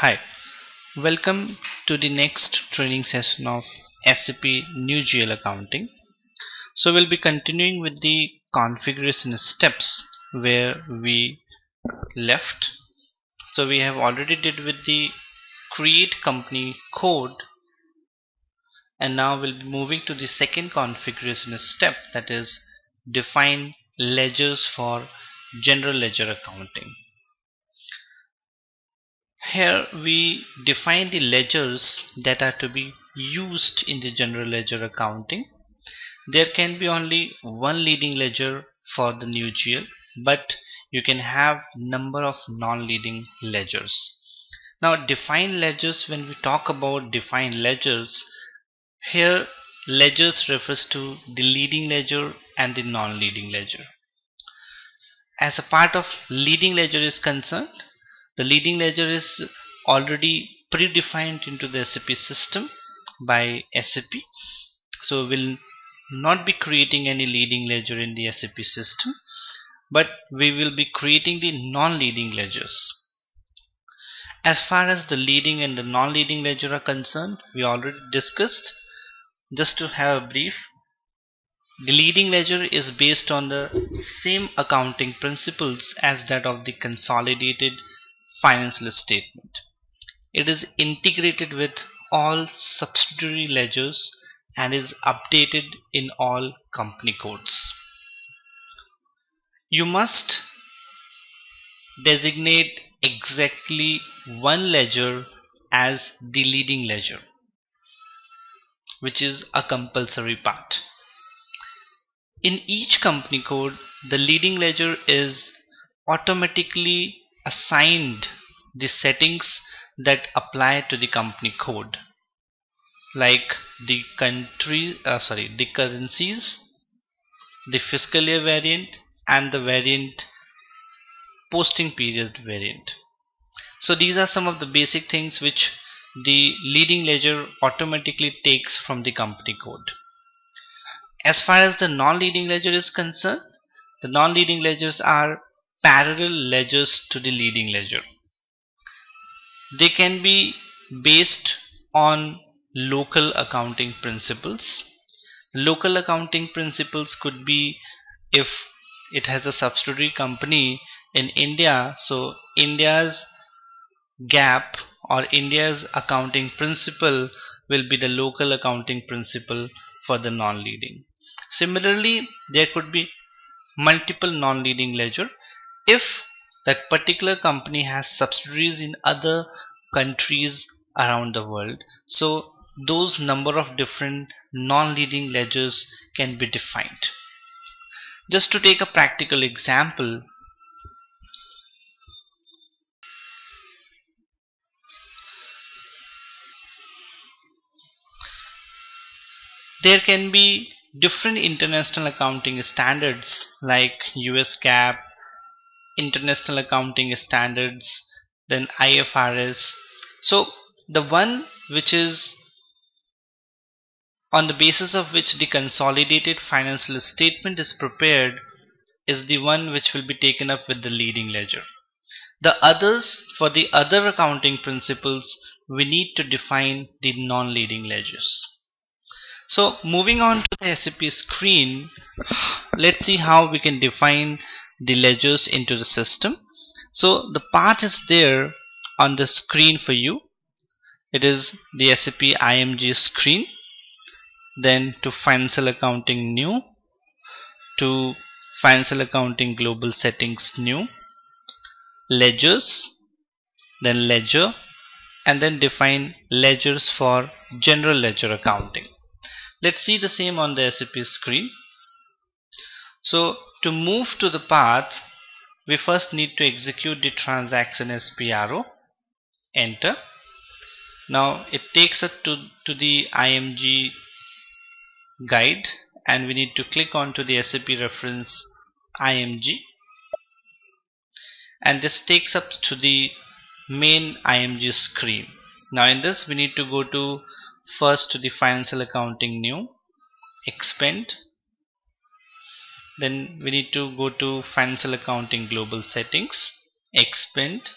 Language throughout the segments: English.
Hi, welcome to the next training session of SAP New GL Accounting. So we'll be continuing with the configuration steps where we left. So we have already did with the create company code and now we'll be moving to the second configuration step that is define ledgers for general ledger accounting. Here we define the ledgers that are to be used in the general ledger accounting. There can be only one leading ledger for the new GL but you can have number of non-leading ledgers. Now define ledgers when we talk about define ledgers here ledgers refers to the leading ledger and the non-leading ledger. As a part of leading ledger is concerned the leading ledger is already predefined into the SAP system by SAP. So we'll not be creating any leading ledger in the SAP system but we will be creating the non-leading ledgers. As far as the leading and the non-leading ledger are concerned, we already discussed. Just to have a brief, the leading ledger is based on the same accounting principles as that of the consolidated financial statement. It is integrated with all subsidiary ledgers and is updated in all company codes. You must designate exactly one ledger as the leading ledger which is a compulsory part. In each company code the leading ledger is automatically assigned the settings that apply to the company code. Like the country uh, sorry the currencies the fiscal year variant and the variant posting period variant. So these are some of the basic things which the leading ledger automatically takes from the company code. As far as the non-leading ledger is concerned the non-leading ledgers are parallel ledgers to the leading ledger. They can be based on local accounting principles. Local accounting principles could be if it has a subsidiary company in India, so India's GAAP or India's accounting principle will be the local accounting principle for the non-leading. Similarly, there could be multiple non-leading ledger if that particular company has subsidiaries in other countries around the world so those number of different non-leading ledgers can be defined. Just to take a practical example there can be different international accounting standards like US GAAP international accounting standards then IFRS so the one which is on the basis of which the consolidated financial statement is prepared is the one which will be taken up with the leading ledger. The others for the other accounting principles we need to define the non-leading ledgers. So moving on to the SAP screen let's see how we can define the ledgers into the system. So the path is there on the screen for you. It is the SAP IMG screen. Then to financial accounting new to financial accounting global settings new ledgers then ledger and then define ledgers for general ledger accounting. Let's see the same on the SAP screen. So to move to the path, we first need to execute the transaction as SPRO. Enter. Now it takes us to, to the IMG guide and we need to click on to the SAP reference IMG and this takes up to the main IMG screen. Now in this we need to go to first to the financial accounting new expand then we need to go to financial accounting global settings expand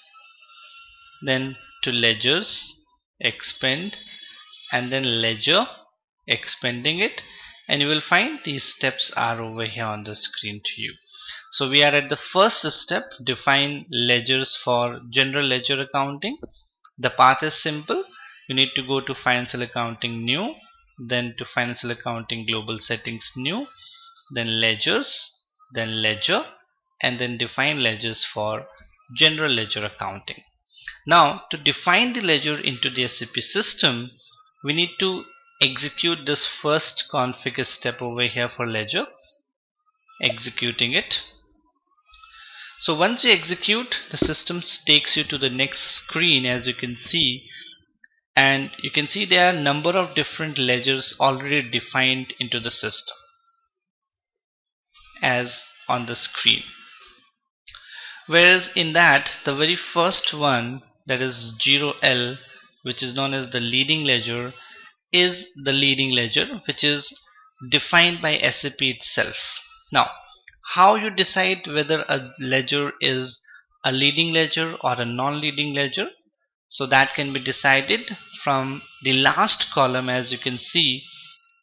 then to ledgers expend and then ledger expending it. And you will find these steps are over here on the screen to you. So we are at the first step. Define ledgers for general ledger accounting. The path is simple. You need to go to financial accounting new then to financial accounting global settings new then ledgers then ledger and then define ledgers for general ledger accounting. Now to define the ledger into the SAP system we need to execute this first configure step over here for ledger executing it. So once you execute the system takes you to the next screen as you can see. And you can see there are number of different ledgers already defined into the system as on the screen. Whereas in that the very first one that is 0L which is known as the leading ledger is the leading ledger which is defined by SAP itself. Now how you decide whether a ledger is a leading ledger or a non-leading ledger? So that can be decided from the last column. As you can see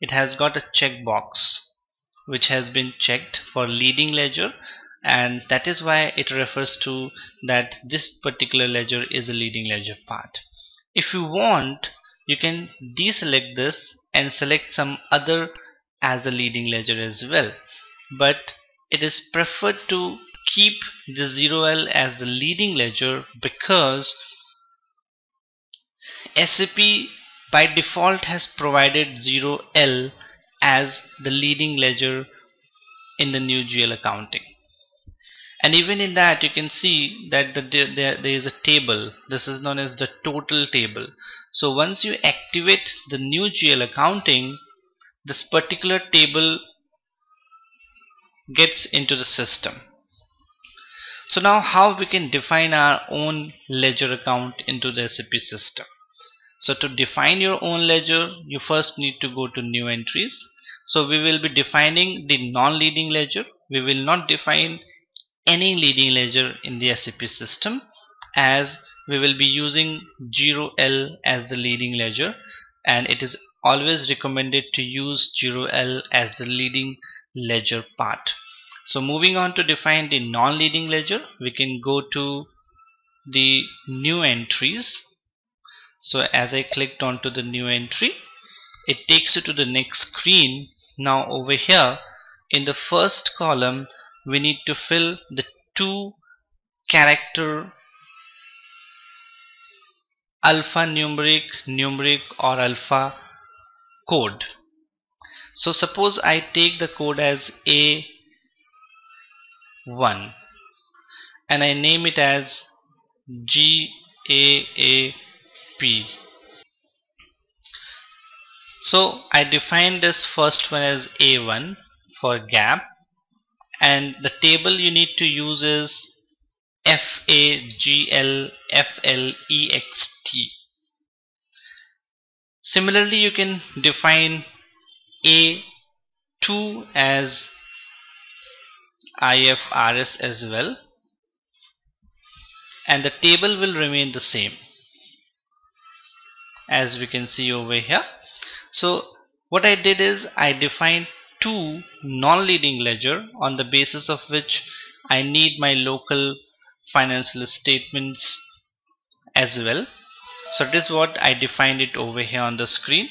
it has got a checkbox which has been checked for leading ledger and that is why it refers to that this particular ledger is a leading ledger part. If you want you can deselect this and select some other as a leading ledger as well but it is preferred to keep the 0L as the leading ledger because SAP by default has provided 0L as the leading ledger in the new GL accounting. And even in that you can see that the, there, there is a table. This is known as the total table. So once you activate the new GL accounting this particular table gets into the system. So now how we can define our own ledger account into the SAP system so to define your own ledger you first need to go to new entries so we will be defining the non-leading ledger we will not define any leading ledger in the SAP system as we will be using 0L as the leading ledger and it is always recommended to use 0L as the leading ledger part. So moving on to define the non-leading ledger we can go to the new entries. So as I clicked onto the new entry it takes you to the next screen. Now over here in the first column we need to fill the two character alphanumeric numeric or alpha code so suppose I take the code as A1 and I name it as GAAP so I define this first one as A1 for GAAP. And the table you need to use is FAGLFLEXT. Similarly, you can define A2 as IFRS as well. And the table will remain the same as we can see over here. So what I did is I defined two non-leading ledger on the basis of which I need my local financial statements as well so this is what I defined it over here on the screen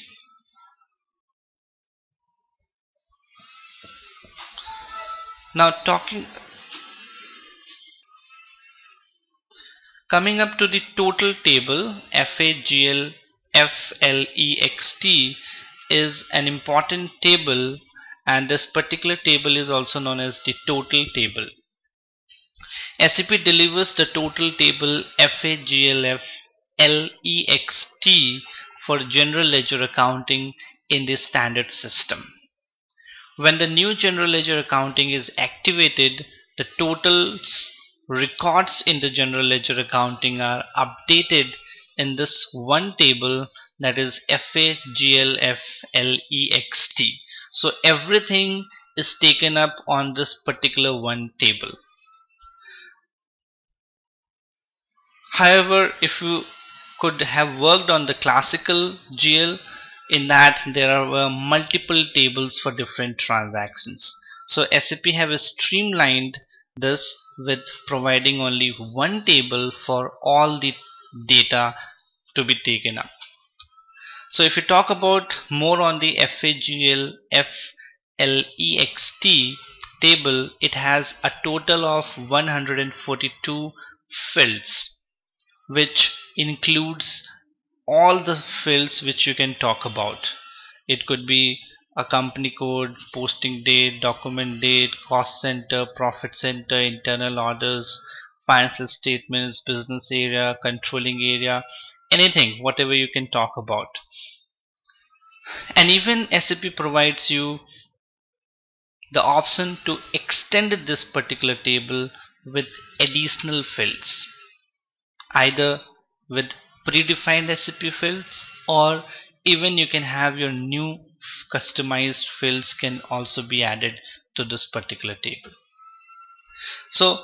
now talking coming up to the total table FAGL FLEXT is an important table and this particular table is also known as the total table. SAP delivers the total table FAGLF LEXT for general ledger accounting in the standard system. When the new general ledger accounting is activated, the totals records in the general ledger accounting are updated in this one table that is FAGLFLEXT. So everything is taken up on this particular one table however if you could have worked on the classical GL in that there are uh, multiple tables for different transactions. So SAP have streamlined this with providing only one table for all the data to be taken up. So if you talk about more on the FAGL FLEXT table, it has a total of 142 fields which includes all the fields which you can talk about. It could be a company code, posting date, document date, cost center, profit center, internal orders, financial statements, business area, controlling area, anything, whatever you can talk about. And even SAP provides you the option to extend this particular table with additional fields either with predefined SAP fields or even you can have your new customized fields can also be added to this particular table. So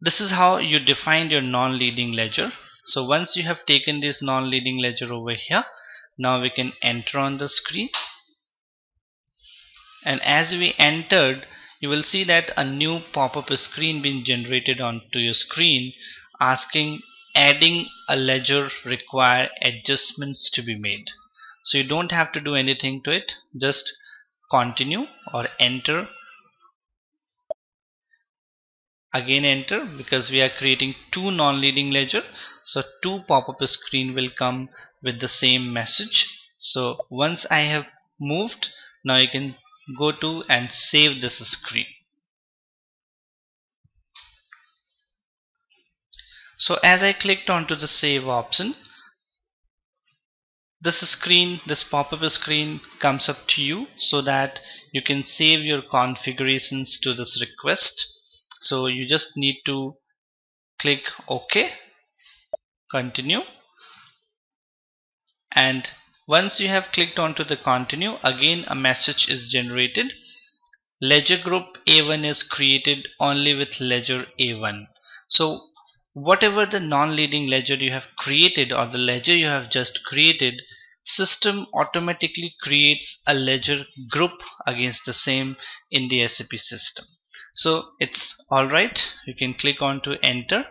this is how you define your non-leading ledger. So once you have taken this non-leading ledger over here, now we can enter on the screen. And as we entered, you will see that a new pop-up screen being generated onto your screen asking adding a ledger require adjustments to be made. So you don't have to do anything to it. Just continue or enter again enter because we are creating two non-leading ledger so two pop-up screen will come with the same message. So once I have moved now you can go to and save this screen. So as I clicked onto the save option this screen this pop-up screen comes up to you so that you can save your configurations to this request so you just need to click OK continue. And once you have clicked onto the continue again a message is generated. Ledger group A1 is created only with ledger A1 so whatever the non-leading ledger you have created or the ledger you have just created system automatically creates a ledger group against the same in the SAP system so it's alright you can click on to enter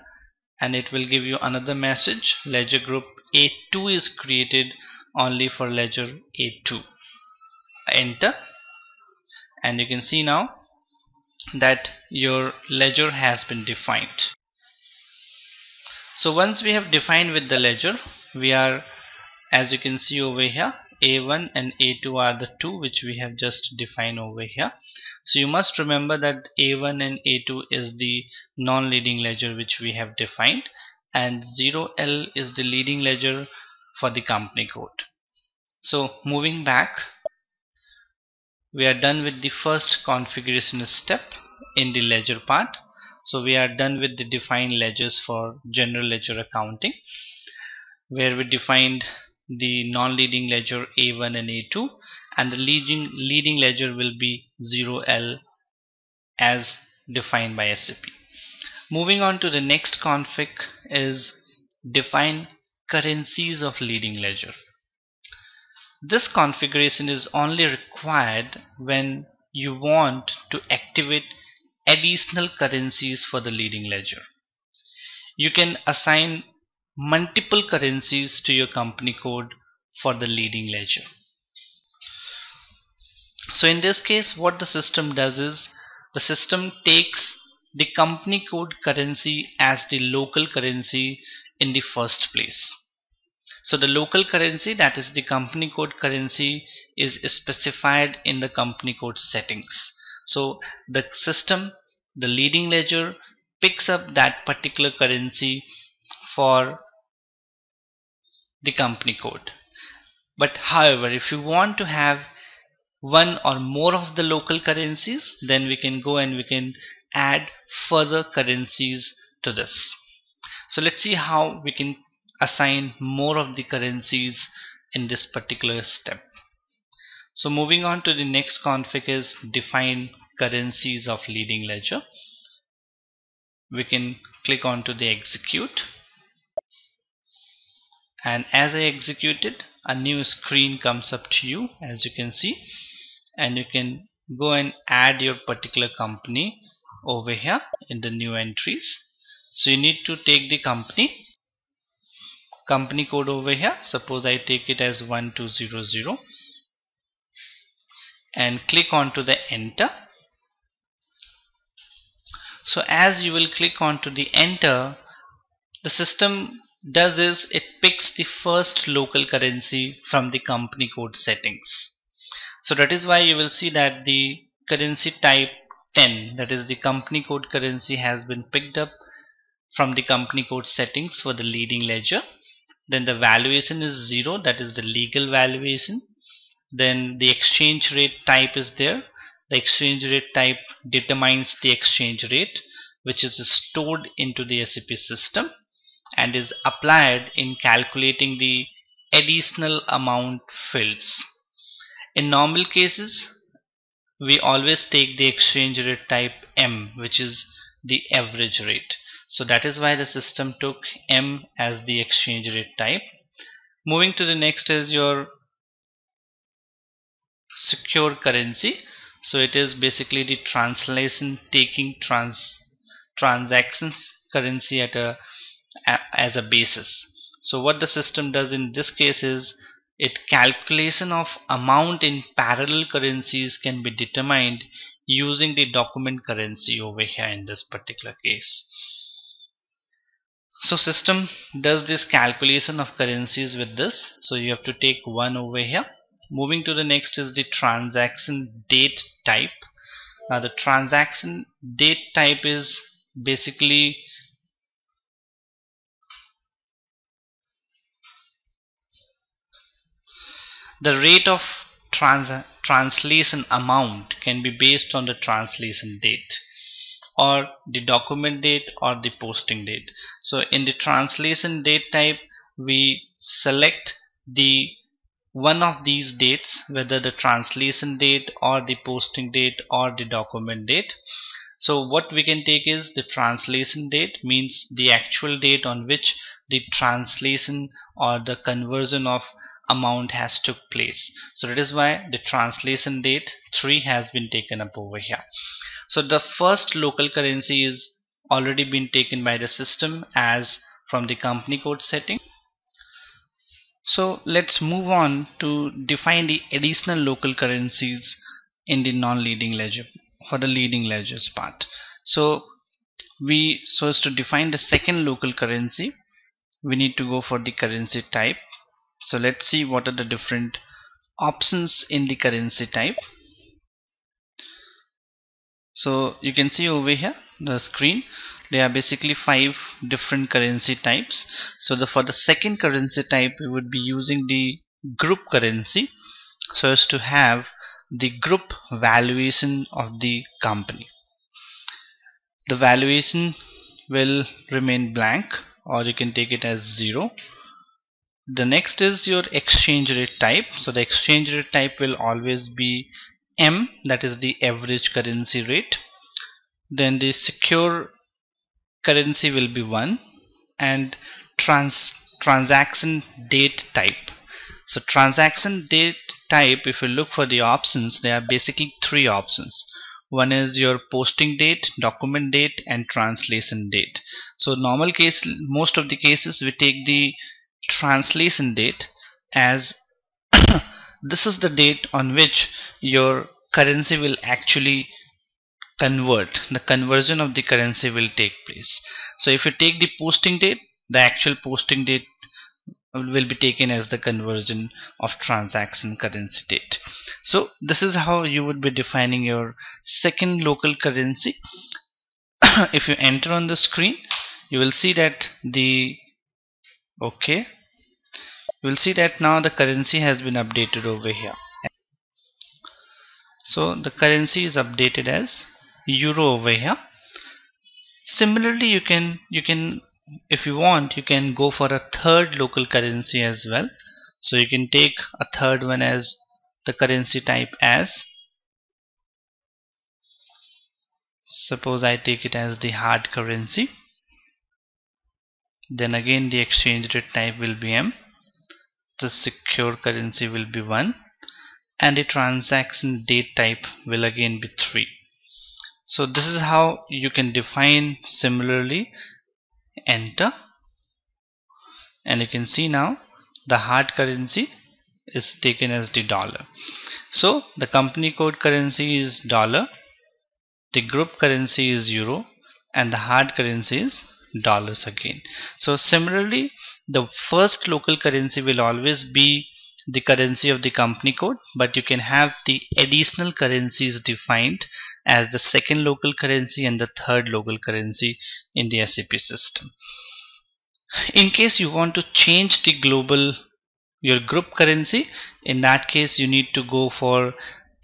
and it will give you another message. Ledger group A2 is created only for ledger A2 enter. And you can see now that your ledger has been defined. So once we have defined with the ledger we are as you can see over here a1 and a2 are the two which we have just defined over here. So you must remember that a1 and a2 is the non-leading ledger which we have defined and 0l is the leading ledger for the company code. So moving back we are done with the first configuration step in the ledger part. So we are done with the defined ledgers for general ledger accounting where we defined the non-leading ledger A1 and A2 and the leading, leading ledger will be 0L as defined by SAP. Moving on to the next config is define currencies of leading ledger. This configuration is only required when you want to activate additional currencies for the leading ledger. You can assign multiple currencies to your company code for the leading ledger. So in this case what the system does is the system takes the company code currency as the local currency in the first place. So the local currency that is the company code currency is specified in the company code settings. So the system, the leading ledger picks up that particular currency for the company code. But however, if you want to have one or more of the local currencies, then we can go and we can add further currencies to this. So let's see how we can assign more of the currencies in this particular step. So moving on to the next config is define currencies of leading ledger. We can click on to the execute and as I execute it a new screen comes up to you as you can see. And you can go and add your particular company over here in the new entries. So you need to take the company company code over here. Suppose I take it as 1200 and click onto the enter. So as you will click onto the enter the system does is it picks the first local currency from the company code settings. So that is why you will see that the currency type 10 that is the company code currency has been picked up from the company code settings for the leading ledger. Then the valuation is 0 that is the legal valuation. Then the exchange rate type is there. The exchange rate type determines the exchange rate which is stored into the SAP system and is applied in calculating the additional amount fields in normal cases we always take the exchange rate type M which is the average rate. So that is why the system took M as the exchange rate type. Moving to the next is your secure currency. So it is basically the translation taking trans transactions currency at a, a as a basis. So what the system does in this case is it calculation of amount in parallel currencies can be determined using the document currency over here in this particular case. So system does this calculation of currencies with this. So you have to take one over here. Moving to the next is the transaction date type. Now the transaction date type is basically The rate of trans translation amount can be based on the translation date or the document date or the posting date. So in the translation date type we select the one of these dates whether the translation date or the posting date or the document date so what we can take is the translation date means the actual date on which the translation or the conversion of amount has took place. So that is why the translation date 3 has been taken up over here. So the first local currency is already been taken by the system as from the company code setting. So let's move on to define the additional local currencies in the non-leading ledger for the leading ledgers part. So we so as to define the second local currency we need to go for the currency type so let's see what are the different options in the currency type. So you can see over here the screen. There are basically five different currency types. So the for the second currency type we would be using the group currency so as to have the group valuation of the company. The valuation will remain blank or you can take it as zero the next is your exchange rate type. So the exchange rate type will always be M that is the average currency rate. Then the secure currency will be 1 and trans transaction date type. So transaction date type if you look for the options there are basically three options. One is your posting date document date and translation date. So normal case most of the cases we take the translation date as this is the date on which your currency will actually convert. The conversion of the currency will take place. So if you take the posting date the actual posting date will be taken as the conversion of transaction currency date. So this is how you would be defining your second local currency. If you enter on the screen you will see that the okay will see that now the currency has been updated over here. So the currency is updated as euro over here. Similarly you can you can if you want you can go for a third local currency as well. So you can take a third one as the currency type as suppose I take it as the hard currency. Then again the exchange rate type will be M the secure currency will be 1 and the transaction date type will again be 3 so this is how you can define similarly enter. And you can see now the hard currency is taken as the dollar. So the company code currency is dollar the group currency is euro and the hard currency is dollars again. So similarly the first local currency will always be the currency of the company code but you can have the additional currencies defined as the second local currency and the third local currency in the SAP system. In case you want to change the global your group currency in that case you need to go for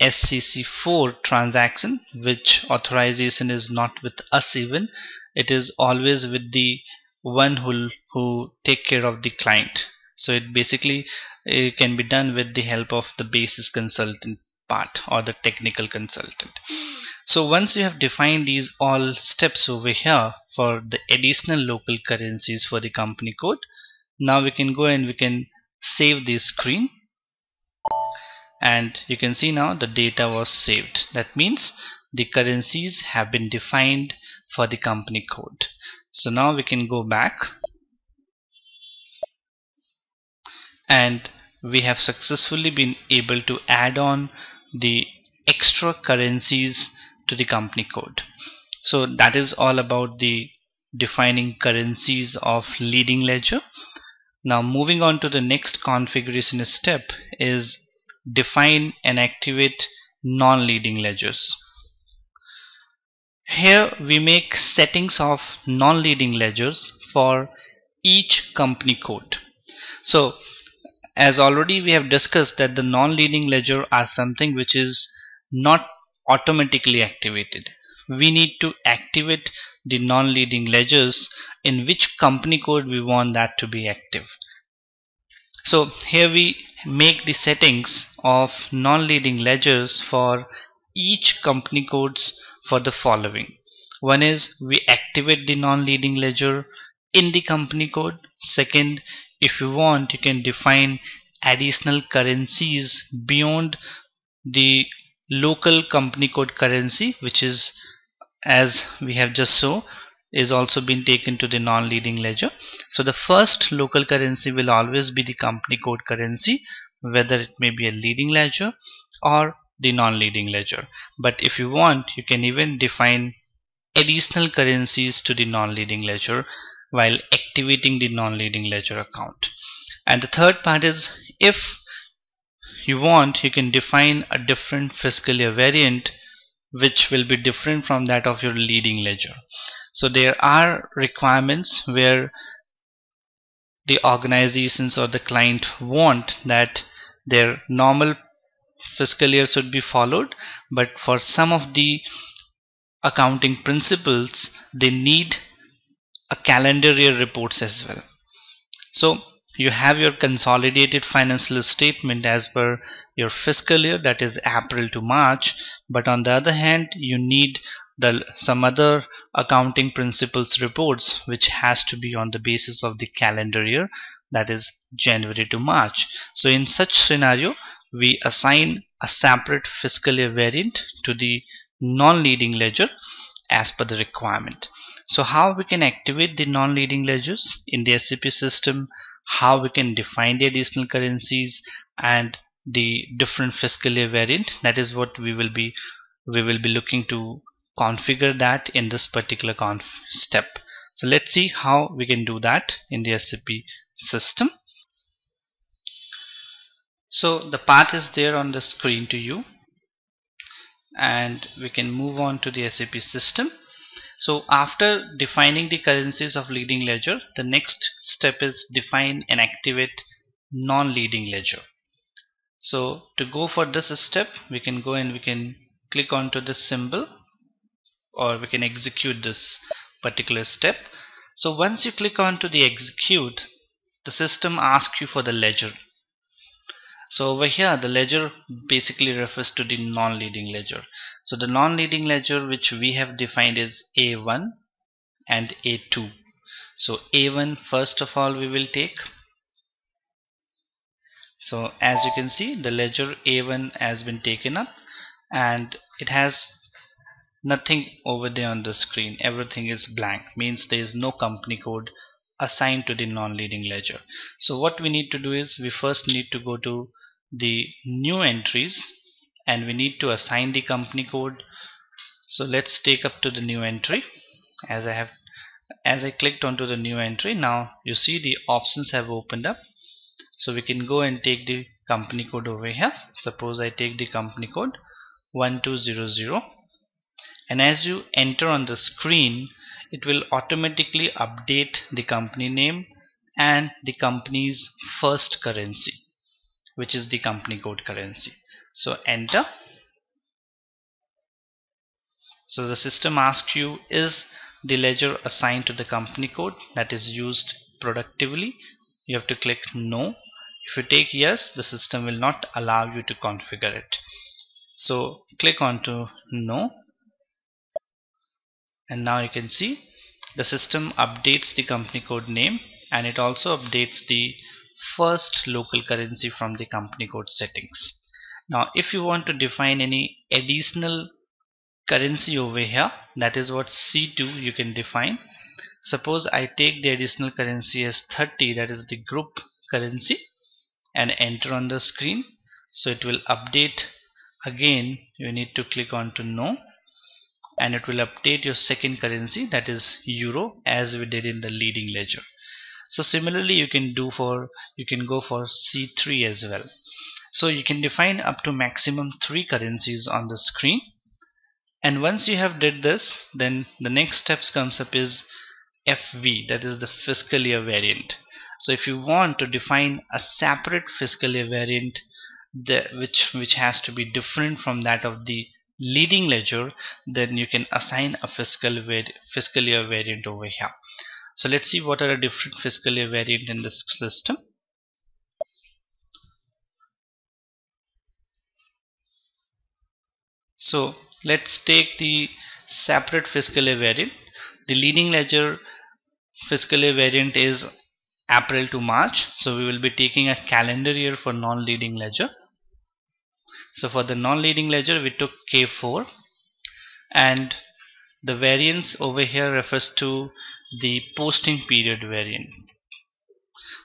SCC4 transaction which authorization is not with us even. It is always with the one who who take care of the client. So it basically it can be done with the help of the basis consultant part or the technical consultant. So once you have defined these all steps over here for the additional local currencies for the company code now we can go and we can save this screen. And you can see now the data was saved. That means the currencies have been defined for the company code so now we can go back. And we have successfully been able to add on the extra currencies to the company code. So that is all about the defining currencies of leading ledger. Now moving on to the next configuration step is define and activate non-leading ledgers. Here we make settings of non-leading ledgers for each company code. So as already we have discussed that the non-leading ledger are something which is not automatically activated. We need to activate the non-leading ledgers in which company code we want that to be active. So here we make the settings of non-leading ledgers for each company codes for the following. One is we activate the non-leading ledger in the company code. Second, if you want, you can define additional currencies beyond the local company code currency, which is as we have just saw is also been taken to the non-leading ledger. So the first local currency will always be the company code currency whether it may be a leading ledger or the non-leading ledger. But if you want you can even define additional currencies to the non-leading ledger while activating the non-leading ledger account. And the third part is if you want you can define a different fiscal year variant which will be different from that of your leading ledger. So there are requirements where the organizations or the client want that their normal fiscal year should be followed but for some of the accounting principles they need a calendar year reports as well. So you have your consolidated financial statement as per your fiscal year that is April to March but on the other hand you need the some other accounting principles reports which has to be on the basis of the calendar year that is January to March so in such scenario we assign a separate fiscal year variant to the non-leading ledger as per the requirement. So how we can activate the non-leading ledgers in the SAP system how we can define the additional currencies and the different fiscal year variant that is what we will be we will be looking to configure that in this particular step. So let's see how we can do that in the SAP system so the path is there on the screen to you and we can move on to the SAP system so after defining the currencies of leading ledger, the next step is define and activate non-leading ledger. So to go for this step, we can go and we can click onto this symbol or we can execute this particular step. So once you click onto the execute, the system asks you for the ledger. So over here, the ledger basically refers to the non-leading ledger. So the non-leading ledger which we have defined is A1 and A2. So A1 first of all we will take so as you can see the ledger A1 has been taken up and it has nothing over there on the screen everything is blank means there is no company code assigned to the non-leading ledger. So what we need to do is we first need to go to the new entries and we need to assign the company code. So let's take up to the new entry. As I have as I clicked onto the new entry now you see the options have opened up. So we can go and take the company code over here. Suppose I take the company code 1200 and as you enter on the screen it will automatically update the company name and the company's first currency which is the company code currency. So enter. So the system asks you is the ledger assigned to the company code that is used productively? You have to click no. If you take yes the system will not allow you to configure it. So click on to no and now you can see the system updates the company code name and it also updates the first local currency from the company code settings. Now if you want to define any additional currency over here that is what C2 you can define. Suppose I take the additional currency as 30 that is the group currency and enter on the screen. So it will update. Again you need to click on to no and it will update your second currency that is euro as we did in the leading ledger. So similarly you can do for you can go for c3 as well. So you can define up to maximum three currencies on the screen. And once you have did this then the next steps comes up is FV that is the fiscal year variant. So if you want to define a separate fiscal year variant the, which which has to be different from that of the leading ledger then you can assign a fiscal fiscal year variant over here. So let's see what are the different fiscal year variant in this system. So let's take the separate fiscal year variant. The leading ledger fiscal year variant is April to March. So we will be taking a calendar year for non-leading ledger so for the non-leading ledger we took K4 and the variance over here refers to the posting period variant.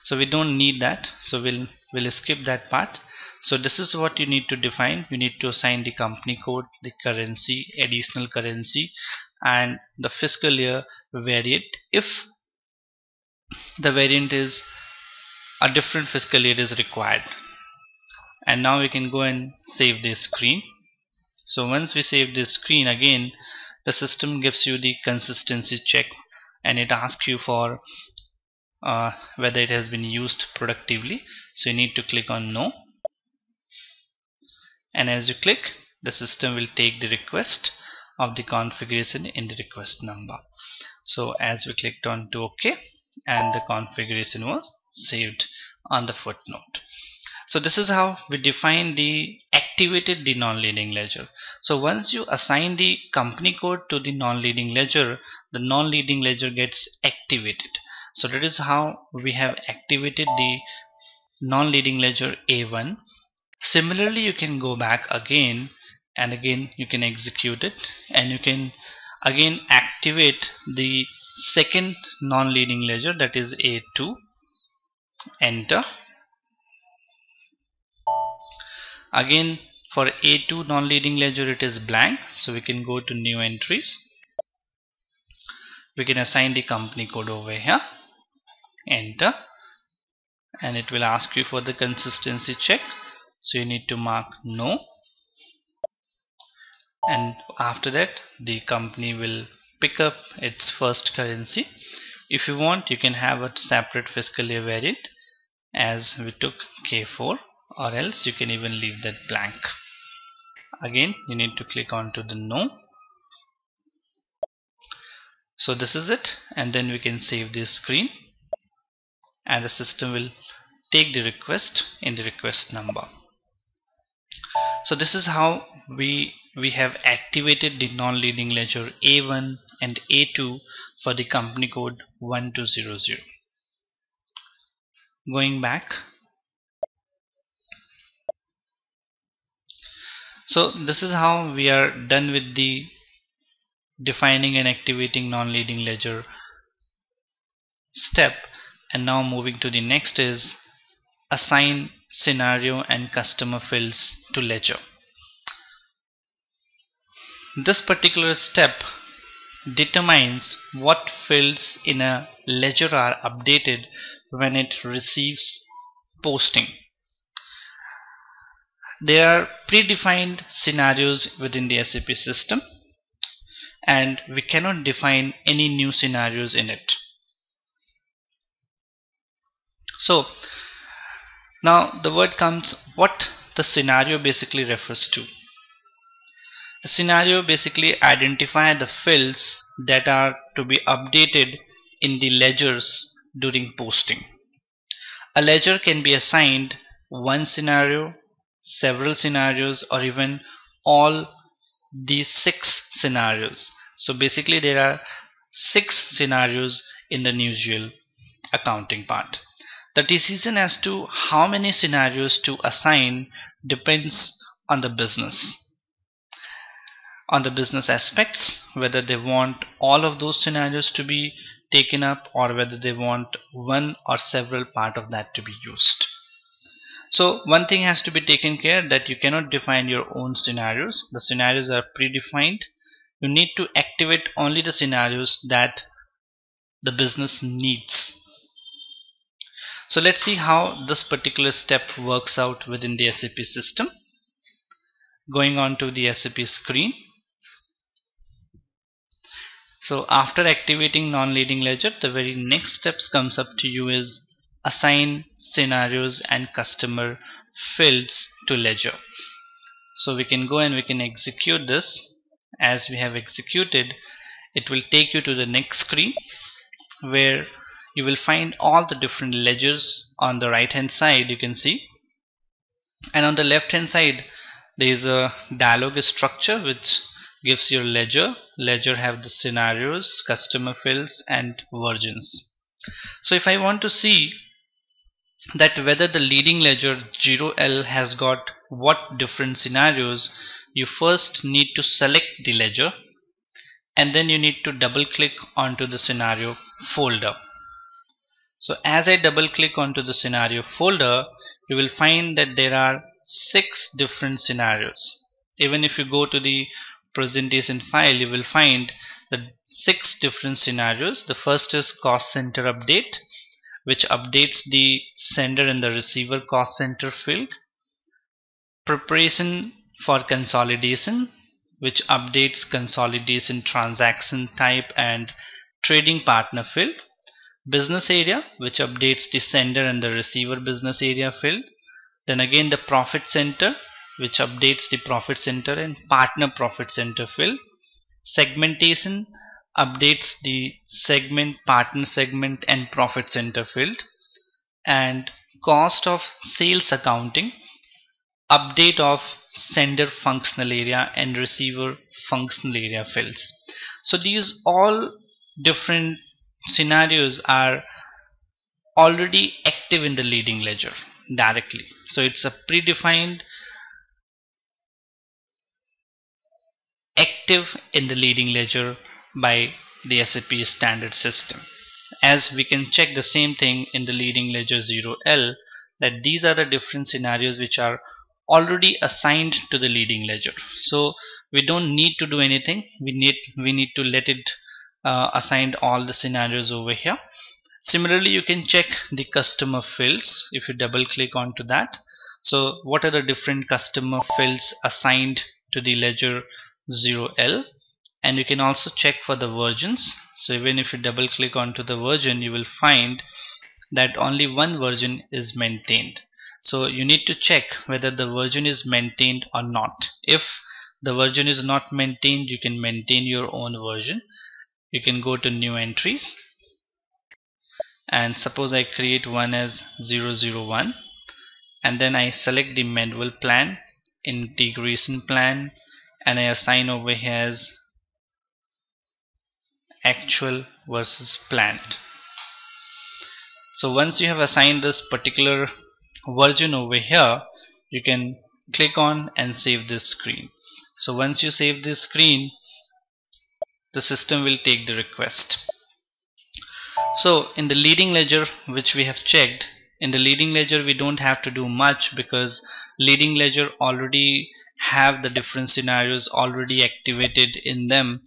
So we don't need that. So we'll we'll skip that part. So this is what you need to define. You need to assign the company code, the currency, additional currency and the fiscal year variant if the variant is a different fiscal year is required and now we can go and save this screen. So once we save this screen again the system gives you the consistency check and it asks you for uh, whether it has been used productively. So you need to click on no. And as you click the system will take the request of the configuration in the request number. So as we clicked on to ok and the configuration was saved on the footnote so this is how we define the activated the non-leading ledger. So once you assign the company code to the non-leading ledger, the non-leading ledger gets activated. So that is how we have activated the non-leading ledger A1. Similarly, you can go back again and again you can execute it and you can again activate the second non-leading ledger that is A2 enter again for A2 non-leading ledger it is blank. So we can go to new entries. We can assign the company code over here. Enter. And it will ask you for the consistency check. So you need to mark no. And after that the company will pick up its first currency. If you want you can have a separate fiscal year variant as we took K4 or else you can even leave that blank. Again you need to click on to the no. So this is it and then we can save this screen and the system will take the request in the request number. So this is how we we have activated the non-leading ledger A1 and A2 for the company code 1200 going back so this is how we are done with the defining and activating non-leading ledger step and now moving to the next is assign scenario and customer fields to ledger this particular step determines what fields in a ledger are updated when it receives posting. There are predefined scenarios within the SAP system and we cannot define any new scenarios in it. So now the word comes what the scenario basically refers to. The scenario basically identify the fields that are to be updated in the ledgers during posting. A ledger can be assigned one scenario, several scenarios or even all these six scenarios. So basically there are six scenarios in the usual accounting part. The decision as to how many scenarios to assign depends on the business on the business aspects whether they want all of those scenarios to be taken up or whether they want one or several part of that to be used so one thing has to be taken care that you cannot define your own scenarios. The scenarios are predefined. You need to activate only the scenarios that the business needs. So let's see how this particular step works out within the SAP system. Going on to the SAP screen. So after activating non-leading ledger, the very next steps comes up to you is assign scenarios and customer fields to ledger. So we can go and we can execute this. As we have executed, it will take you to the next screen where you will find all the different ledgers on the right hand side you can see and on the left hand side there is a dialog structure which gives your ledger ledger have the scenarios customer fields and versions so if I want to see that whether the leading ledger 0L has got what different scenarios you first need to select the ledger and then you need to double click onto the scenario folder. So as I double click onto the scenario folder you will find that there are six different scenarios. Even if you go to the presentation file you will find the six different scenarios. The first is cost center update which updates the sender and the receiver cost center field. Preparation for consolidation which updates consolidation transaction type and trading partner field. Business area which updates the sender and the receiver business area field. Then again the profit center which updates the profit center and partner profit center field. Segmentation updates the segment, partner segment and profit center field. And cost of sales accounting update of sender functional area and receiver functional area fields. So these all different scenarios are already active in the leading ledger directly. So it's a predefined active in the leading ledger by the SAP standard system. As we can check the same thing in the leading ledger 0L that these are the different scenarios which are already assigned to the leading ledger. So we don't need to do anything. We need we need to let it uh, assigned all the scenarios over here. Similarly, you can check the customer fields if you double click onto that. So what are the different customer fields assigned to the ledger 0L and you can also check for the versions. So even if you double click onto the version you will find that only one version is maintained. So you need to check whether the version is maintained or not. If the version is not maintained you can maintain your own version. You can go to new entries. And suppose I create one as 001 and then I select the manual plan integration plan and I assign over here as actual versus planned. So once you have assigned this particular version over here you can click on and save this screen. So once you save this screen the system will take the request. So in the leading ledger which we have checked in the leading ledger we don't have to do much because leading ledger already have the different scenarios already activated in them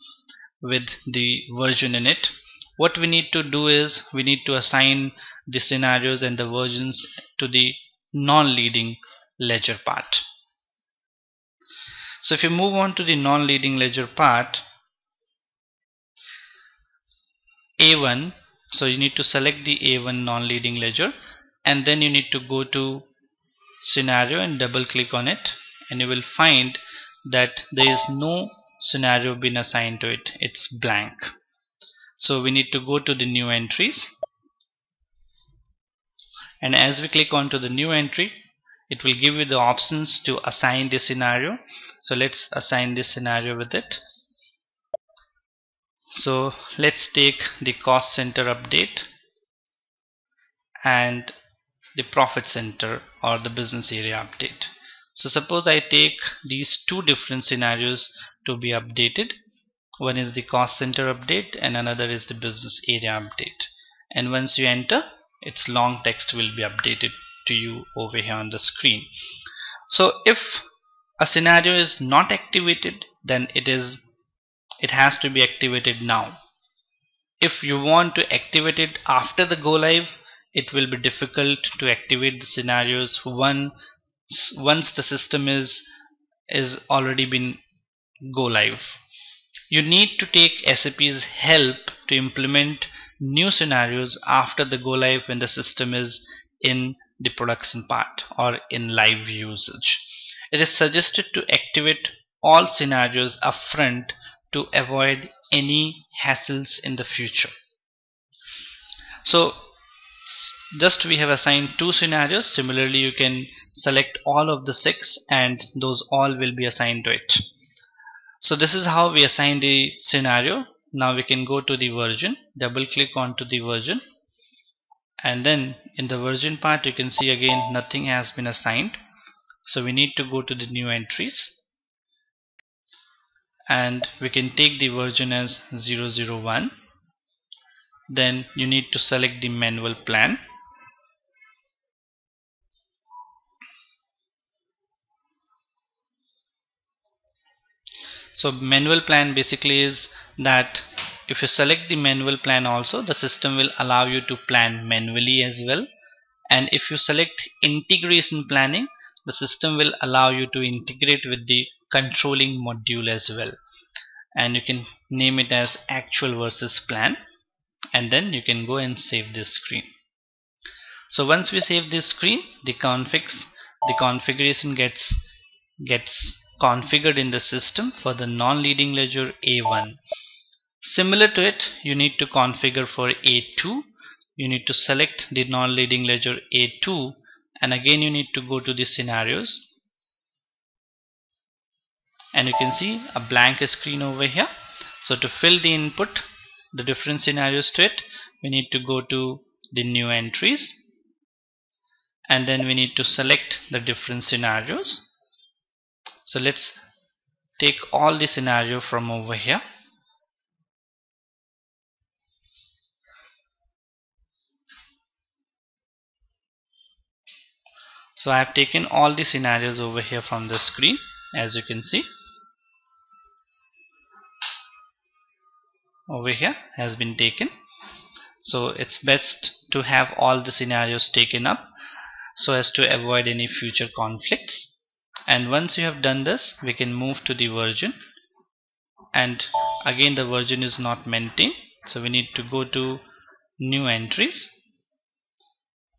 with the version in it. What we need to do is we need to assign the scenarios and the versions to the non-leading ledger part. So if you move on to the non-leading ledger part A1 so you need to select the A1 non-leading ledger and then you need to go to scenario and double click on it and you will find that there is no scenario been assigned to it. It's blank. So we need to go to the new entries. And as we click onto the new entry it will give you the options to assign the scenario. So let's assign this scenario with it. So let's take the cost center update and the profit center or the business area update. So suppose I take these two different scenarios to be updated. One is the cost center update and another is the business area update. And once you enter its long text will be updated to you over here on the screen. So if a scenario is not activated then it is it has to be activated now. If you want to activate it after the go live it will be difficult to activate the scenarios one once the system is is already been go live you need to take SAP's help to implement new scenarios after the go live when the system is in the production part or in live usage. It is suggested to activate all scenarios upfront to avoid any hassles in the future. So just we have assigned two scenarios similarly you can select all of the six and those all will be assigned to it so this is how we assign the scenario. Now we can go to the version double click onto the version. And then in the version part you can see again nothing has been assigned. So we need to go to the new entries. And we can take the version as 001 then you need to select the manual plan so manual plan basically is that if you select the manual plan also the system will allow you to plan manually as well. And if you select integration planning the system will allow you to integrate with the controlling module as well. And you can name it as actual versus plan. And then you can go and save this screen. So once we save this screen the configs the configuration gets gets configured in the system for the non-leading ledger A1 Similar to it, you need to configure for A2. You need to select the non-leading ledger A2 and again you need to go to the scenarios and you can see a blank screen over here. So to fill the input, the different scenarios to it, we need to go to the new entries and then we need to select the different scenarios. So let's take all the scenario from over here. So I have taken all the scenarios over here from the screen as you can see. Over here has been taken. So it's best to have all the scenarios taken up so as to avoid any future conflicts and once you have done this we can move to the version and again the version is not maintained. So we need to go to new entries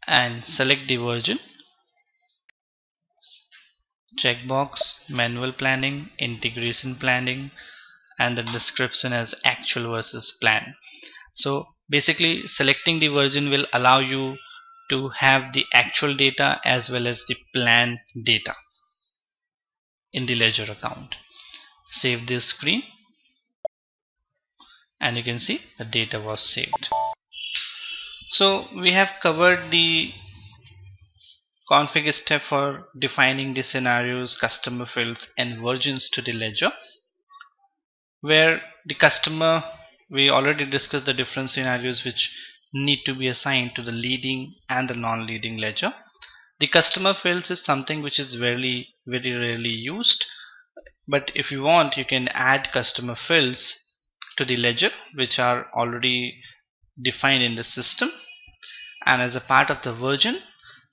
and select the version checkbox manual planning integration planning and the description as actual versus plan. So basically selecting the version will allow you to have the actual data as well as the plan data in the ledger account. Save this screen. And you can see the data was saved. So we have covered the config step for defining the scenarios, customer fields and versions to the ledger where the customer we already discussed the different scenarios which need to be assigned to the leading and the non-leading ledger. The customer fields is something which is very very rarely used but if you want you can add customer fields to the ledger which are already defined in the system and as a part of the version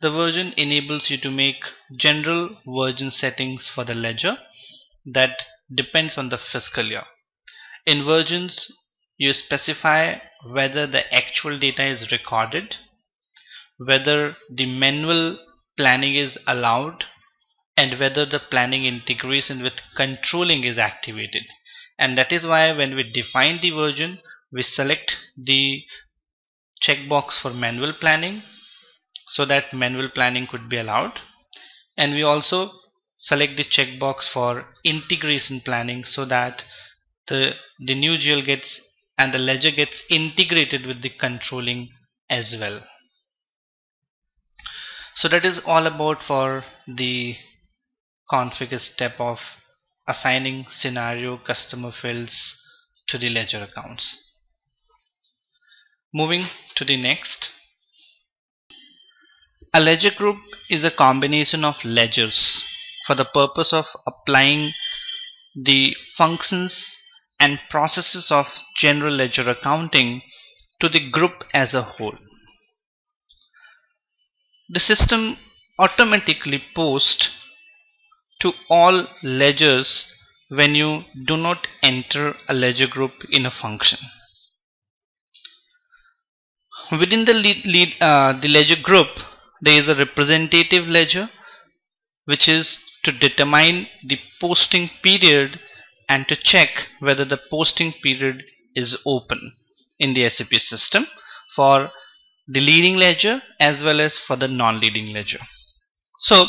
the version enables you to make general version settings for the ledger that depends on the fiscal year. In versions, you specify whether the actual data is recorded, whether the manual planning is allowed, and whether the planning integration with controlling is activated. And that is why when we define the version, we select the checkbox for manual planning so that manual planning could be allowed and we also select the checkbox for integration planning so that the the new GL gets and the ledger gets integrated with the controlling as well so that is all about for the config step of assigning scenario customer fields to the ledger accounts moving to the next a ledger group is a combination of ledgers for the purpose of applying the functions and processes of general ledger accounting to the group as a whole. The system automatically posts to all ledgers when you do not enter a ledger group in a function. Within the, lead, lead, uh, the ledger group, there is a representative ledger which is to determine the posting period and to check whether the posting period is open in the SAP system for the leading ledger as well as for the non-leading ledger. So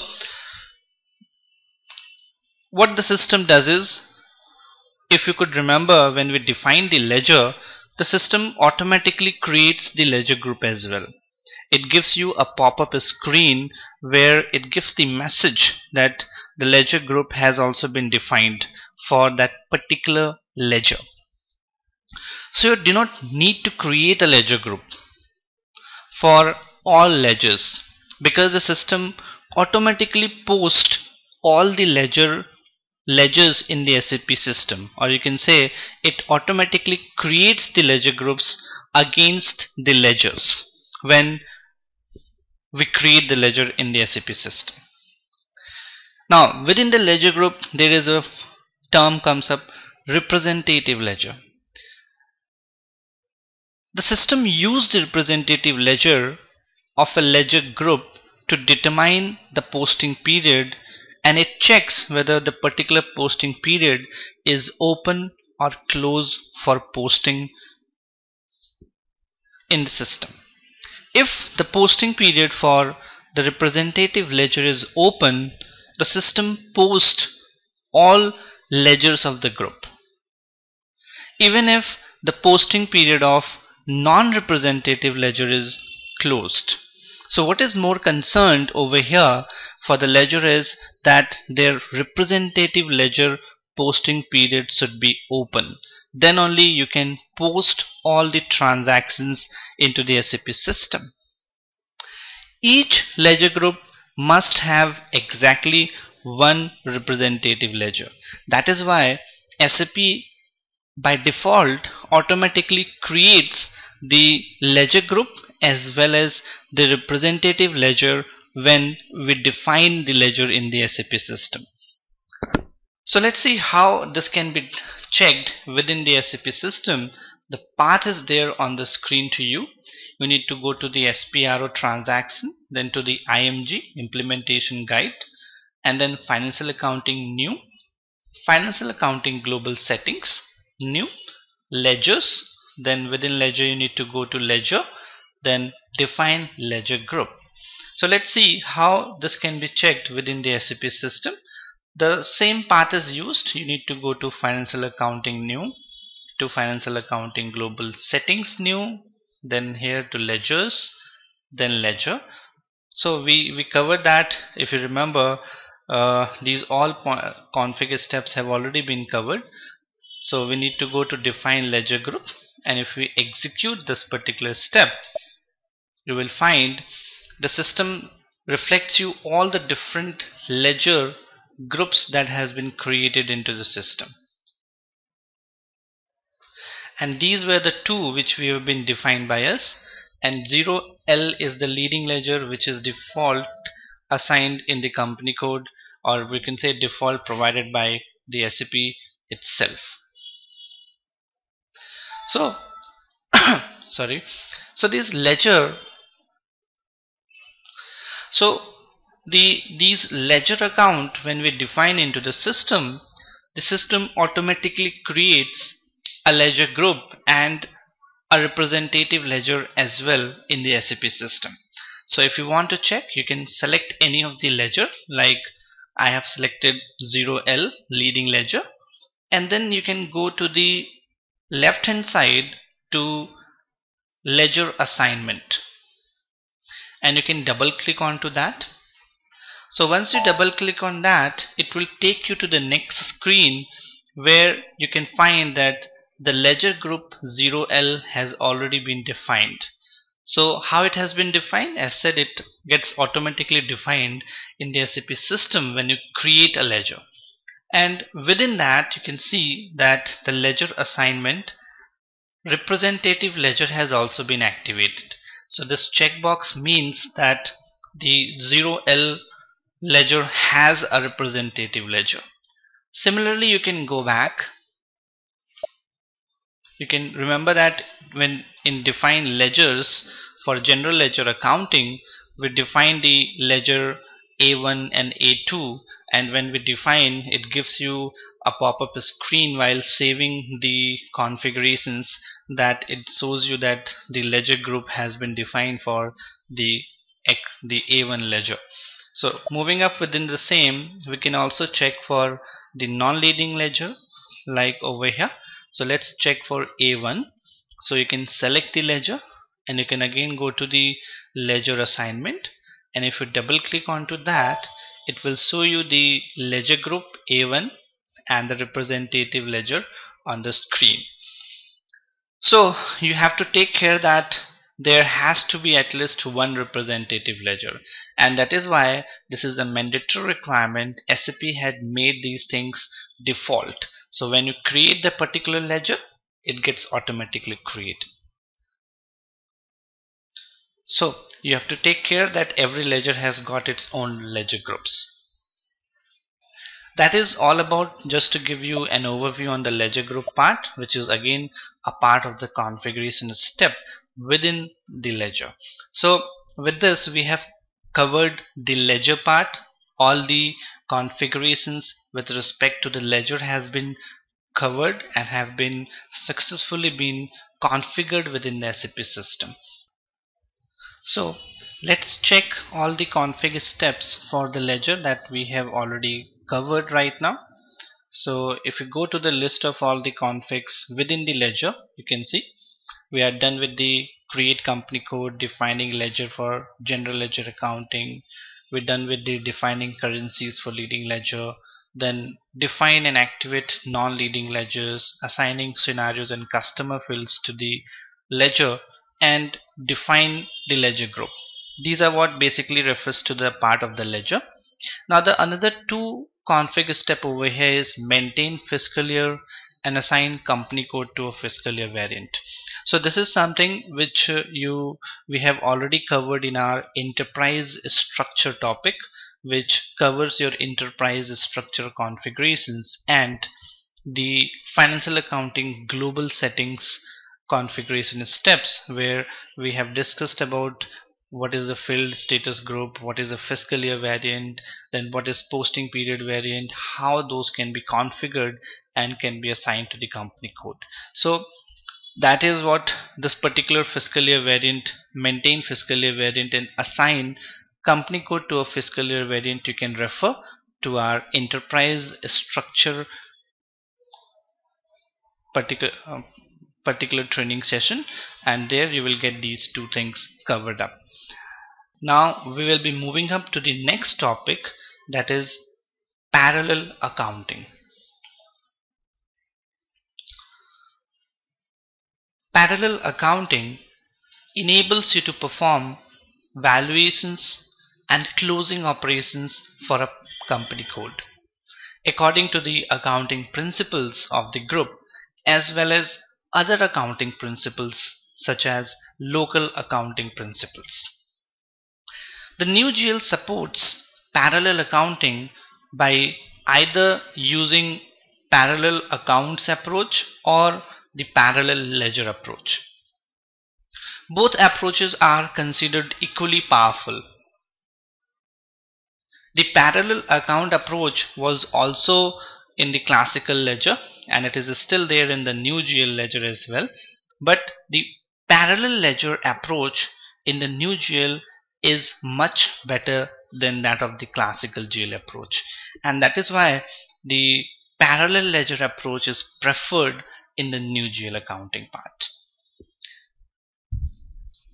what the system does is if you could remember when we define the ledger the system automatically creates the ledger group as well it gives you a pop-up screen where it gives the message that the ledger group has also been defined for that particular ledger. So you do not need to create a ledger group for all ledgers because the system automatically posts all the ledger ledgers in the SAP system or you can say it automatically creates the ledger groups against the ledgers when we create the ledger in the SAP system. Now within the ledger group there is a term comes up representative ledger. The system used the representative ledger of a ledger group to determine the posting period and it checks whether the particular posting period is open or closed for posting in the system. If the posting period for the representative ledger is open, the system posts all ledgers of the group. Even if the posting period of non-representative ledger is closed. So what is more concerned over here for the ledger is that their representative ledger posting period should be open then only you can post all the transactions into the SAP system. Each ledger group must have exactly one representative ledger. That is why SAP by default automatically creates the ledger group as well as the representative ledger when we define the ledger in the SAP system. So let's see how this can be checked within the SAP system. The path is there on the screen to you. You need to go to the SPRO transaction, then to the IMG implementation guide, and then financial accounting new, financial accounting global settings, new, ledgers, then within ledger you need to go to ledger, then define ledger group. So let's see how this can be checked within the SAP system. The same path is used. You need to go to financial accounting new to financial accounting global settings new then here to ledgers then ledger. So we we covered that. If you remember uh, these all config steps have already been covered. So we need to go to define ledger group and if we execute this particular step you will find the system reflects you all the different ledger groups that has been created into the system and these were the two which we have been defined by us and 0L is the leading ledger which is default assigned in the company code or we can say default provided by the SAP itself. So sorry so this ledger so the these ledger account when we define into the system the system automatically creates a ledger group and a representative ledger as well in the SAP system. So if you want to check, you can select any of the ledger like I have selected 0L leading ledger and then you can go to the left hand side to ledger assignment and you can double click onto that. So once you double click on that, it will take you to the next screen where you can find that the ledger group 0L has already been defined. So how it has been defined? As said, it gets automatically defined in the SAP system when you create a ledger. And within that, you can see that the ledger assignment representative ledger has also been activated. So this checkbox means that the 0L ledger has a representative ledger. Similarly, you can go back you can remember that when in define ledgers for general ledger accounting we define the ledger A1 and A2 and when we define it gives you a pop-up screen while saving the configurations that it shows you that the ledger group has been defined for the the A1 ledger. So moving up within the same we can also check for the non-leading ledger like over here. So let's check for A1 so you can select the ledger and you can again go to the ledger assignment and if you double click onto that it will show you the ledger group A1 and the representative ledger on the screen. So you have to take care that there has to be at least one representative ledger. And that is why this is a mandatory requirement SAP had made these things default. So when you create the particular ledger, it gets automatically created. So you have to take care that every ledger has got its own ledger groups. That is all about just to give you an overview on the ledger group part which is again a part of the configuration step within the ledger. So with this we have covered the ledger part all the configurations with respect to the ledger has been covered and have been successfully been configured within the SAP system. So let's check all the config steps for the ledger that we have already covered right now. So if you go to the list of all the configs within the ledger, you can see we are done with the create company code, defining ledger for general ledger accounting, we're done with the defining currencies for leading ledger then define and activate non-leading ledgers assigning scenarios and customer fields to the ledger and define the ledger group. These are what basically refers to the part of the ledger. Now the another two config step over here is maintain fiscal year and assign company code to a fiscal year variant. So this is something which uh, you we have already covered in our enterprise structure topic which covers your enterprise structure configurations and the financial accounting global settings configuration steps where we have discussed about what is the field status group what is a fiscal year variant then what is posting period variant how those can be configured and can be assigned to the company code. So that is what this particular fiscal year variant maintain fiscal year variant and assign company code to a fiscal year variant you can refer to our enterprise structure particular uh, particular training session and there you will get these two things covered up. Now we will be moving up to the next topic that is parallel accounting. Parallel accounting enables you to perform valuations and closing operations for a company code according to the accounting principles of the group as well as other accounting principles such as local accounting principles. The new GL supports parallel accounting by either using parallel accounts approach or the parallel ledger approach. Both approaches are considered equally powerful. The parallel account approach was also in the classical ledger and it is still there in the new GL ledger as well. But the parallel ledger approach in the new GL is much better than that of the classical GL approach. And that is why the parallel ledger approach is preferred in the new GL accounting part.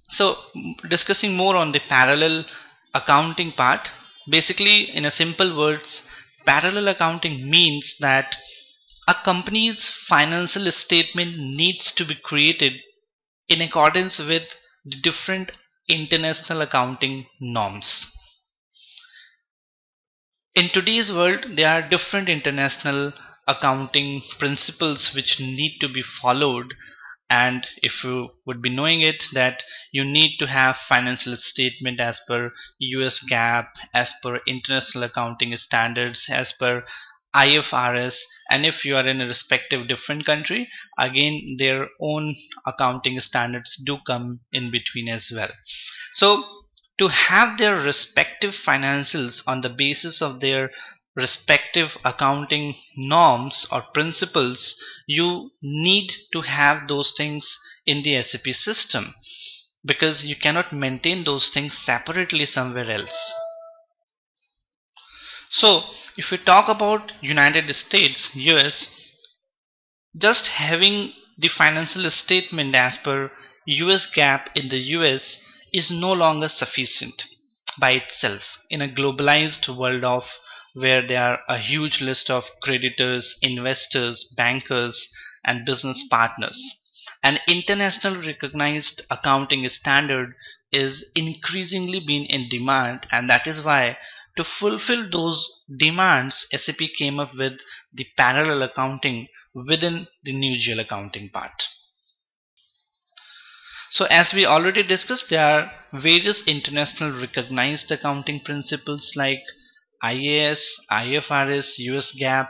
So discussing more on the parallel accounting part, basically in a simple words, parallel accounting means that a company's financial statement needs to be created in accordance with the different international accounting norms. In today's world, there are different international accounting principles which need to be followed and if you would be knowing it that you need to have financial statement as per US GAAP as per international accounting standards as per IFRS and if you are in a respective different country again their own accounting standards do come in between as well. So to have their respective financials on the basis of their respective accounting norms or principles you need to have those things in the SAP system because you cannot maintain those things separately somewhere else. So if we talk about United States, US, just having the financial statement as per US GAAP in the US is no longer sufficient by itself in a globalized world of where there are a huge list of creditors, investors, bankers and business partners. An international recognized accounting standard is increasingly being in demand and that is why to fulfill those demands, SAP came up with the parallel accounting within the new GL accounting part. So as we already discussed, there are various international recognized accounting principles like IAS, IFRS, US GAAP,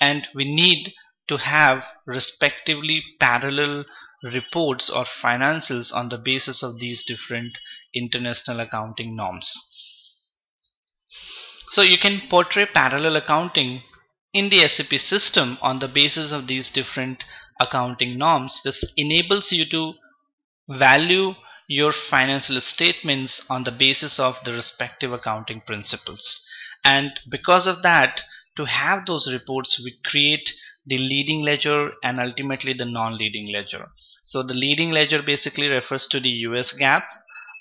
and we need to have respectively parallel reports or financials on the basis of these different international accounting norms. So you can portray parallel accounting in the SAP system on the basis of these different accounting norms. This enables you to value your financial statements on the basis of the respective accounting principles. And because of that, to have those reports, we create the leading ledger and ultimately the non-leading ledger. So the leading ledger basically refers to the US GAAP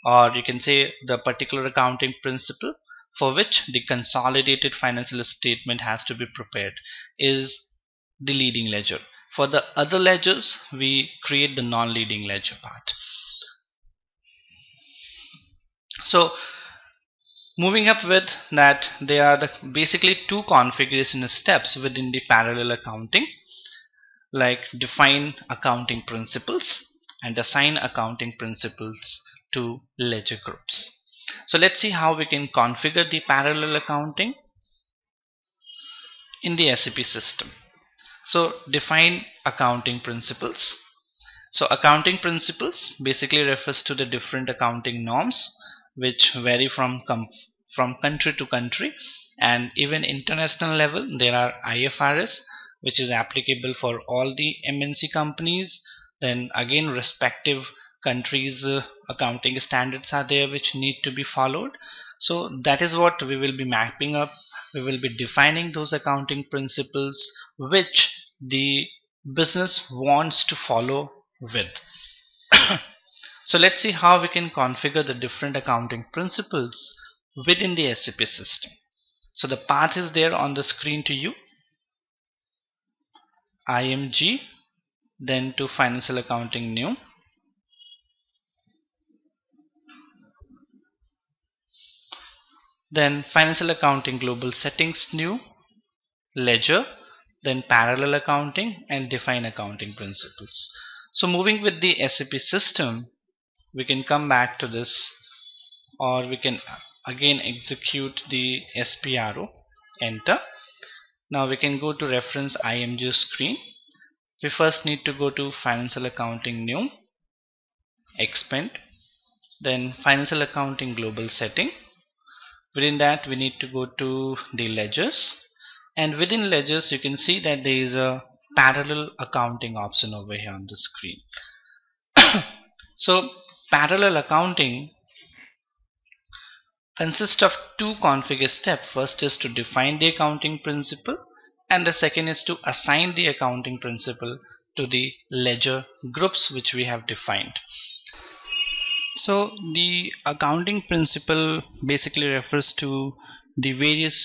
or you can say the particular accounting principle for which the consolidated financial statement has to be prepared is the leading ledger. For the other ledgers, we create the non-leading ledger part. So moving up with that, there are the basically two configuration steps within the parallel accounting like define accounting principles and assign accounting principles to ledger groups. So let's see how we can configure the parallel accounting in the SAP system. So define accounting principles. So accounting principles basically refers to the different accounting norms which vary from from country to country. And even international level there are IFRS which is applicable for all the MNC companies. Then again respective countries uh, accounting standards are there which need to be followed. So that is what we will be mapping up. We will be defining those accounting principles which the business wants to follow with So let's see how we can configure the different accounting principles within the SAP system. So the path is there on the screen to you. IMG, then to financial accounting new. Then financial accounting global settings new, ledger, then parallel accounting and define accounting principles. So moving with the SAP system, we can come back to this or we can again execute the SPRO enter. Now we can go to reference IMG screen. We first need to go to financial accounting new expand then financial accounting global setting. Within that we need to go to the ledgers. And within ledgers you can see that there is a parallel accounting option over here on the screen. So parallel accounting consists of two configure steps. First is to define the accounting principle and the second is to assign the accounting principle to the ledger groups which we have defined. So the accounting principle basically refers to the various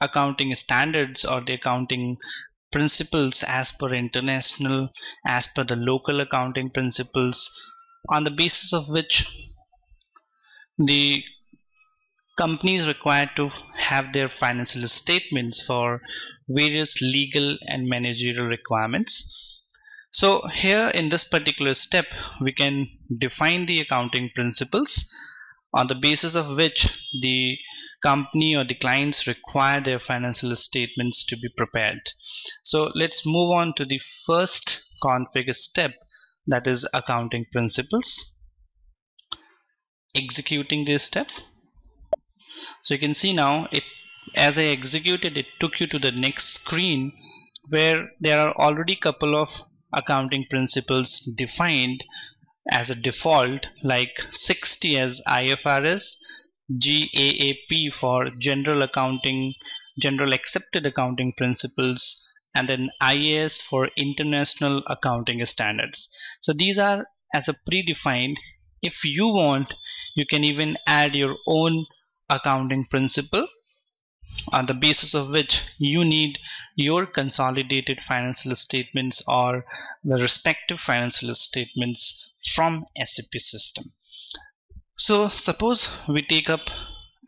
accounting standards or the accounting principles as per international as per the local accounting principles on the basis of which the companies required to have their financial statements for various legal and managerial requirements. So here in this particular step we can define the accounting principles on the basis of which the company or the clients require their financial statements to be prepared. So let's move on to the first configure step that is accounting principles. Executing this step so you can see now it as I executed it took you to the next screen where there are already a couple of accounting principles defined as a default like 60 as IFRS GAAP for general accounting general accepted accounting principles and then IAS for international accounting standards so these are as a predefined if you want you can even add your own accounting principle on the basis of which you need your consolidated financial statements or the respective financial statements from SAP system. So suppose we take up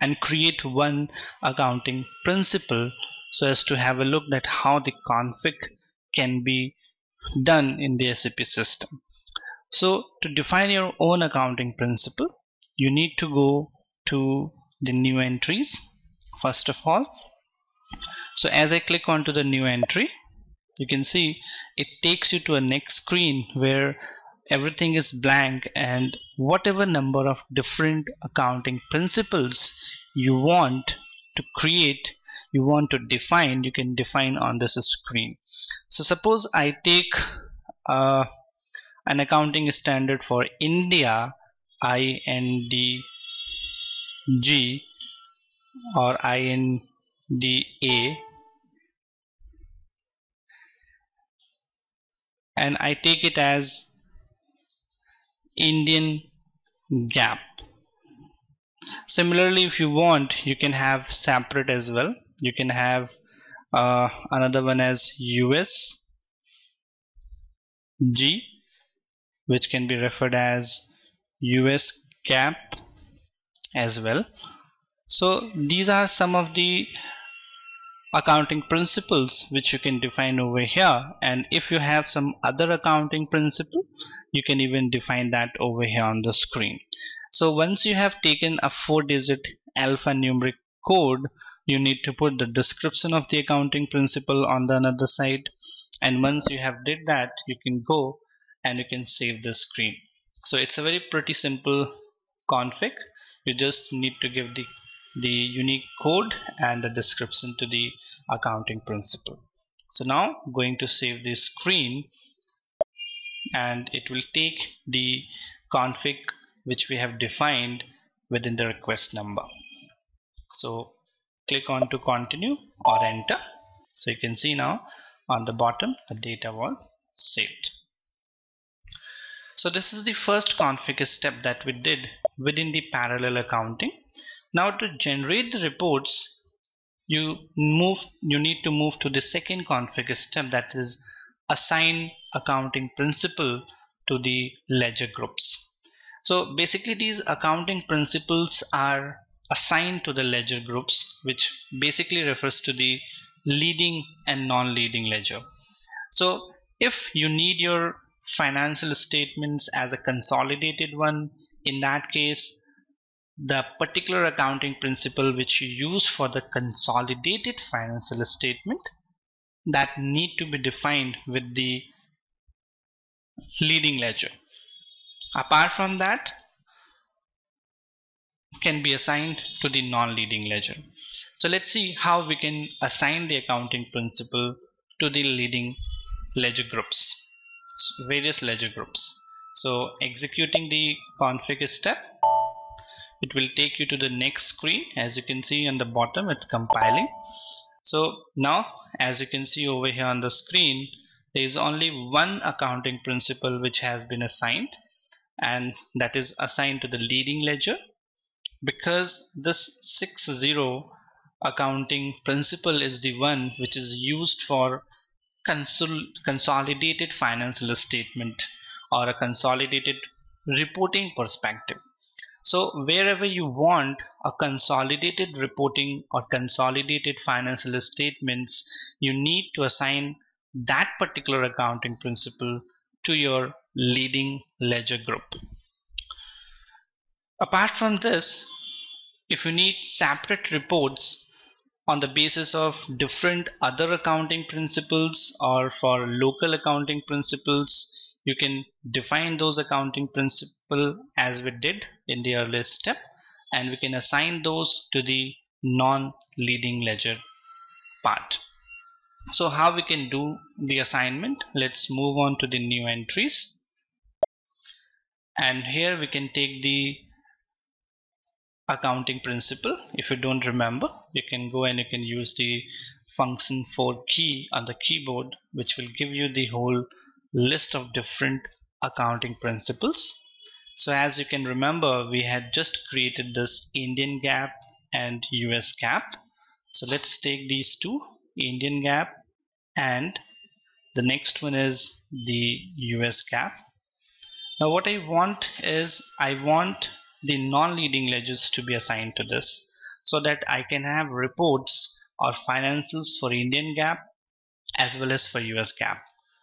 and create one accounting principle so as to have a look at how the config can be done in the SAP system. So to define your own accounting principle you need to go to the new entries first of all so as I click onto the new entry you can see it takes you to a next screen where everything is blank and whatever number of different accounting principles you want to create you want to define you can define on this screen so suppose I take uh, an accounting standard for India INDG or INDA and I take it as Indian GAAP Similarly, if you want, you can have separate as well. You can have uh, another one as US G, which can be referred as US GAAP as well. So these are some of the accounting principles which you can define over here. And if you have some other accounting principle you can even define that over here on the screen. So once you have taken a four digit alphanumeric code you need to put the description of the accounting principle on the another side. And once you have did that you can go and you can save the screen. So it's a very pretty simple config. You just need to give the the unique code and the description to the accounting principle. So now going to save this screen. And it will take the config which we have defined within the request number. So click on to continue or enter so you can see now on the bottom the data was saved So this is the first configure step that we did within the parallel accounting. Now to generate the reports, you move you need to move to the second configure step that is assign accounting principle to the ledger groups. So basically these accounting principles are assigned to the ledger groups which basically refers to the leading and non-leading ledger. So if you need your financial statements as a consolidated one, in that case the particular accounting principle which you use for the consolidated financial statement that need to be defined with the leading ledger. Apart from that can be assigned to the non-leading ledger. So let's see how we can assign the accounting principle to the leading ledger groups, various ledger groups. So executing the config step, it will take you to the next screen. As you can see on the bottom, it's compiling. So now, as you can see over here on the screen, there is only one accounting principle which has been assigned and that is assigned to the leading ledger because this 6-0 accounting principle is the one which is used for consol consolidated financial statement or a consolidated reporting perspective. So wherever you want a consolidated reporting or consolidated financial statements you need to assign that particular accounting principle to your leading ledger group apart from this if you need separate reports on the basis of different other accounting principles or for local accounting principles you can define those accounting principle as we did in the earlier step and we can assign those to the non-leading ledger part. So how we can do the assignment? Let's move on to the new entries. And here we can take the accounting principle. If you don't remember you can go and you can use the function for key on the keyboard which will give you the whole list of different accounting principles. So as you can remember we had just created this Indian GAAP and US GAAP. So let's take these two Indian GAAP and the next one is the US GAAP. Now what I want is I want the non-leading ledgers to be assigned to this so that I can have reports or financials for Indian GAAP as well as for US GAAP.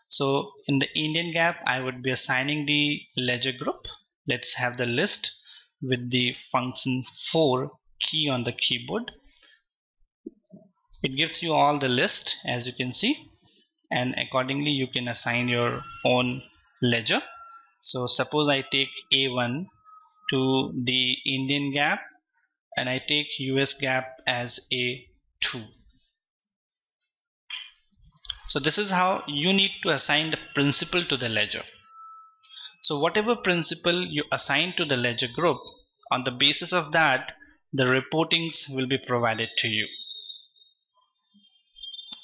So in the Indian GAAP I would be assigning the ledger group. Let's have the list with the function 4 key on the keyboard. It gives you all the list as you can see and accordingly you can assign your own ledger. So suppose I take A1 to the Indian GAAP and I take US GAAP as a 2. So this is how you need to assign the principle to the ledger. So whatever principle you assign to the ledger group, on the basis of that, the reportings will be provided to you.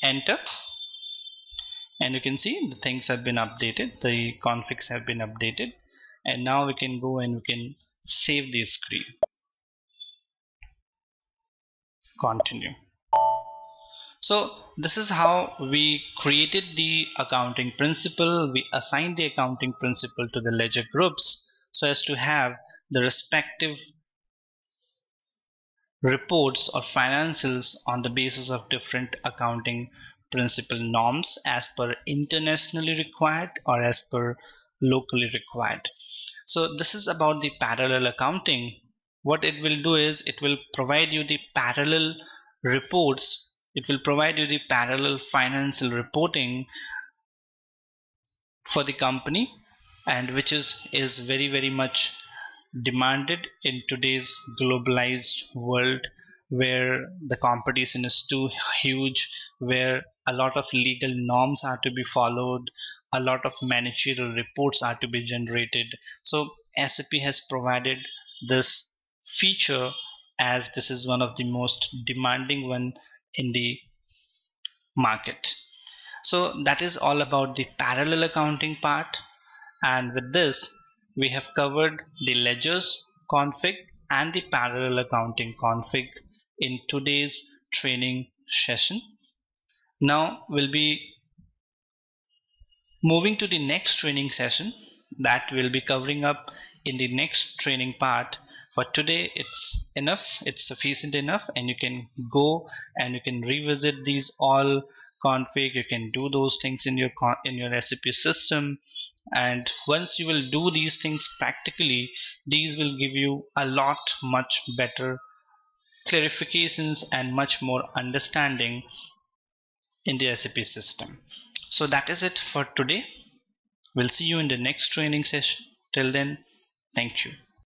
Enter. And you can see the things have been updated, the configs have been updated and now we can go and we can save the screen. Continue. So this is how we created the accounting principle. We assigned the accounting principle to the ledger groups so as to have the respective reports or financials on the basis of different accounting principle norms as per internationally required or as per locally required. So this is about the parallel accounting. What it will do is it will provide you the parallel reports. It will provide you the parallel financial reporting for the company and which is is very very much demanded in today's globalized world where the competition is too huge where a lot of legal norms are to be followed a lot of managerial reports are to be generated. So SAP has provided this feature as this is one of the most demanding one in the market. So that is all about the parallel accounting part. And with this we have covered the ledgers config and the parallel accounting config in today's training session. Now we'll be moving to the next training session that we'll be covering up in the next training part. For today it's enough. It's sufficient enough and you can go and you can revisit these all config. You can do those things in your in your SAP system. And once you will do these things practically these will give you a lot much better clarifications and much more understanding in the SAP system. So that is it for today. We'll see you in the next training session. Till then thank you